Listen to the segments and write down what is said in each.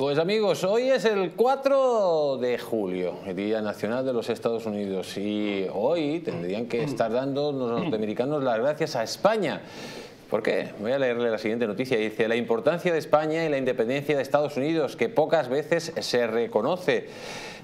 Pues amigos, hoy es el 4 de julio, el Día Nacional de los Estados Unidos, y hoy tendrían que estar dando los norteamericanos las gracias a España. ¿Por qué? Voy a leerle la siguiente noticia. Dice, la importancia de España y la independencia de Estados Unidos, que pocas veces se reconoce.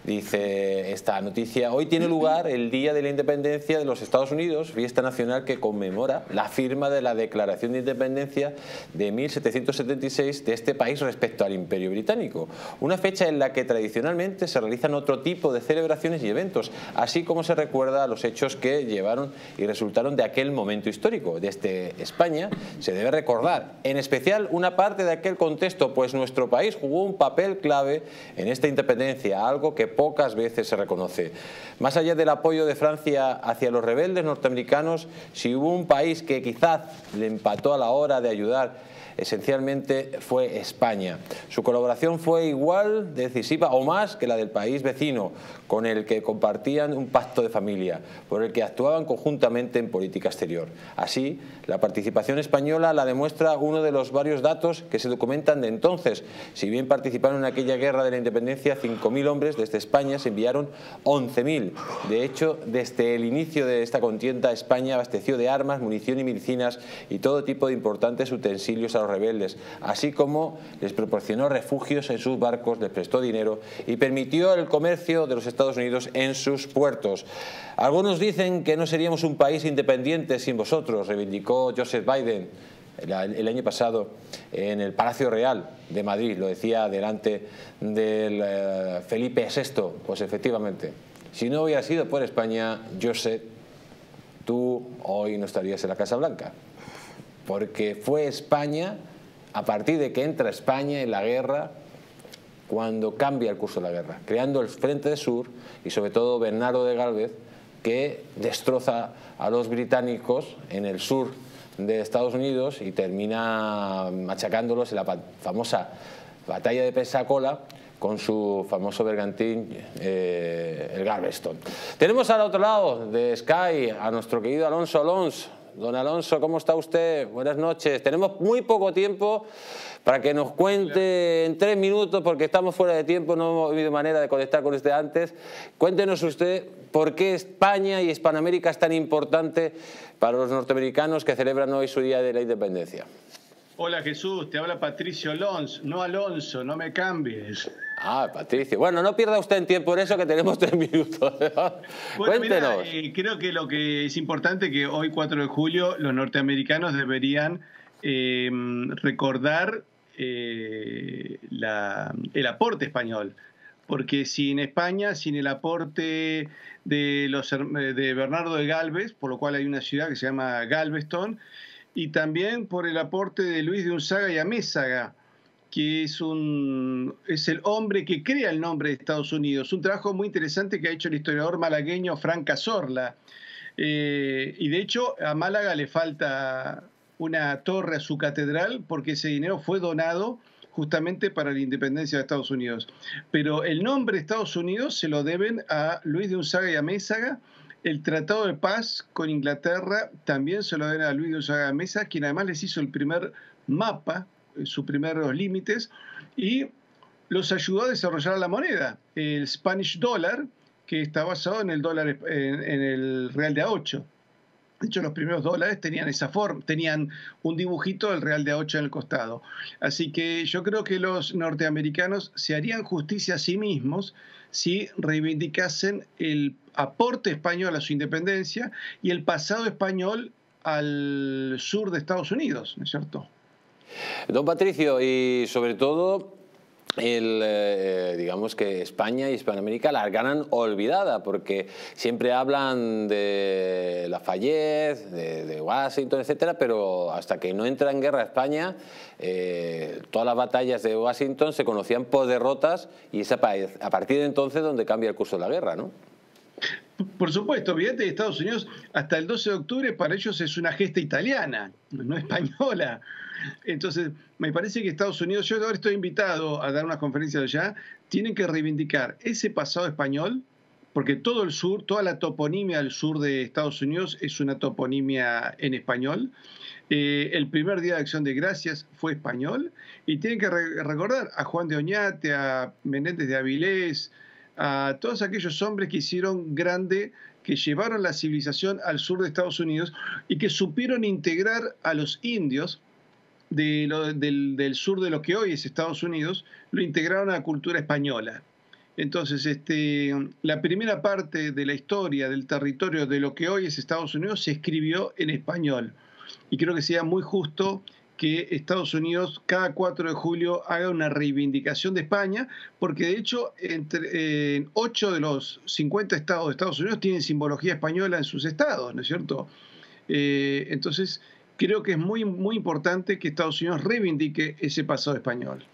Dice esta noticia, hoy tiene lugar el Día de la Independencia de los Estados Unidos, fiesta nacional que conmemora la firma de la Declaración de Independencia de 1776 de este país respecto al Imperio Británico. Una fecha en la que tradicionalmente se realizan otro tipo de celebraciones y eventos, así como se recuerda a los hechos que llevaron y resultaron de aquel momento histórico. Desde España se debe recordar, en especial, una parte de aquel contexto, pues nuestro país jugó un papel clave en esta independencia, algo que pocas veces se reconoce. Más allá del apoyo de Francia hacia los rebeldes norteamericanos, si hubo un país que quizás le empató a la hora de ayudar esencialmente fue España. Su colaboración fue igual decisiva o más que la del país vecino, con el que compartían un pacto de familia, por el que actuaban conjuntamente en política exterior. Así, la participación española la demuestra uno de los varios datos que se documentan de entonces. Si bien participaron en aquella guerra de la independencia 5.000 hombres, desde España se enviaron 11.000. De hecho, desde el inicio de esta contienda, España abasteció de armas, munición y medicinas y todo tipo de importantes utensilios a rebeldes, así como les proporcionó refugios en sus barcos, les prestó dinero y permitió el comercio de los Estados Unidos en sus puertos. Algunos dicen que no seríamos un país independiente sin vosotros, reivindicó Joseph Biden el año pasado en el Palacio Real de Madrid, lo decía delante del eh, Felipe VI, pues efectivamente, si no hubiera sido por España, Joseph, tú hoy no estarías en la Casa Blanca porque fue España, a partir de que entra España en la guerra, cuando cambia el curso de la guerra, creando el Frente de Sur y sobre todo Bernardo de Galvez, que destroza a los británicos en el sur de Estados Unidos y termina machacándolos en la famosa batalla de Pensacola con su famoso bergantín, eh, el Galveston. Tenemos al otro lado de Sky a nuestro querido Alonso Alonso. Don Alonso, ¿cómo está usted? Buenas noches. Tenemos muy poco tiempo para que nos cuente en tres minutos, porque estamos fuera de tiempo, no hemos habido manera de conectar con usted antes. Cuéntenos usted por qué España y Hispanoamérica es tan importante para los norteamericanos que celebran hoy su Día de la Independencia. Hola Jesús, te habla Patricio Alonso, no Alonso, no me cambies. Ah, Patricio. Bueno, no pierda usted en tiempo en eso que tenemos tres minutos. Cuéntenos. Eh, creo que lo que es importante que hoy 4 de julio los norteamericanos deberían eh, recordar eh, el aporte español. Porque sin España, sin el aporte de, los, de Bernardo de Galvez, por lo cual hay una ciudad que se llama Galveston, y también por el aporte de Luis de Unzaga y Amézaga, que es, un, el hombre que crea el nombre de Estados Unidos. Un trabajo muy interesante que ha hecho el historiador malagueño Frank Cazorla. Eh, y de hecho a Málaga le falta una torre a su catedral porque ese dinero fue donado justamente para la independencia de Estados Unidos. Pero el nombre de Estados Unidos se lo deben a Luis de Unzaga y Amézaga, el Tratado de Paz con Inglaterra también se lo deben a Luis de Usaga Mesa, quien además les hizo el primer mapa, sus primeros límites, y los ayudó a desarrollar la moneda, el Spanish Dollar, que está basado en el dólar en, el real de A8. De hecho, los primeros dólares tenían esa forma, tenían un dibujito del real de A8 en el costado. Así que yo creo que los norteamericanos se harían justicia a sí mismos si reivindicasen el aporte español a su independencia y el pasado español al sur de Estados Unidos, ¿no es cierto? Don Patricio, y sobre todo el, eh, digamos que España y Hispanoamérica la ganan olvidada, porque siempre hablan de Lafayette, de, de Washington, etcétera, pero hasta que no entra en guerra España, eh, todas las batallas de Washington se conocían por derrotas y es a partir de entonces donde cambia el curso de la guerra, ¿no? Por supuesto, evidente Estados Unidos hasta el 12 de octubre para ellos es una gesta italiana, no española. Entonces, me parece que Estados Unidos, yo ahora estoy invitado a dar una conferencia allá, tienen que reivindicar ese pasado español, porque todo el sur, toda la toponimia del sur de Estados Unidos es una toponimia en español. Eh, el primer día de acción de gracias fue español y tienen que recordar a Juan de Oñate, a Menéndez de Avilés, a todos aquellos hombres que hicieron grande, que llevaron la civilización al sur de Estados Unidos y que supieron integrar a los indios del, sur de lo que hoy es Estados Unidos, lo integraron a la cultura española. Entonces, este, la primera parte de la historia del territorio de lo que hoy es Estados Unidos se escribió en español. Y creo que sería muy justo que Estados Unidos cada 4 de julio haga una reivindicación de España, porque de hecho entre, 8 de los 50 estados de Estados Unidos tienen simbología española en sus estados, ¿no es cierto? Eh, entonces, creo que es muy, muy importante que Estados Unidos reivindique ese pasado español.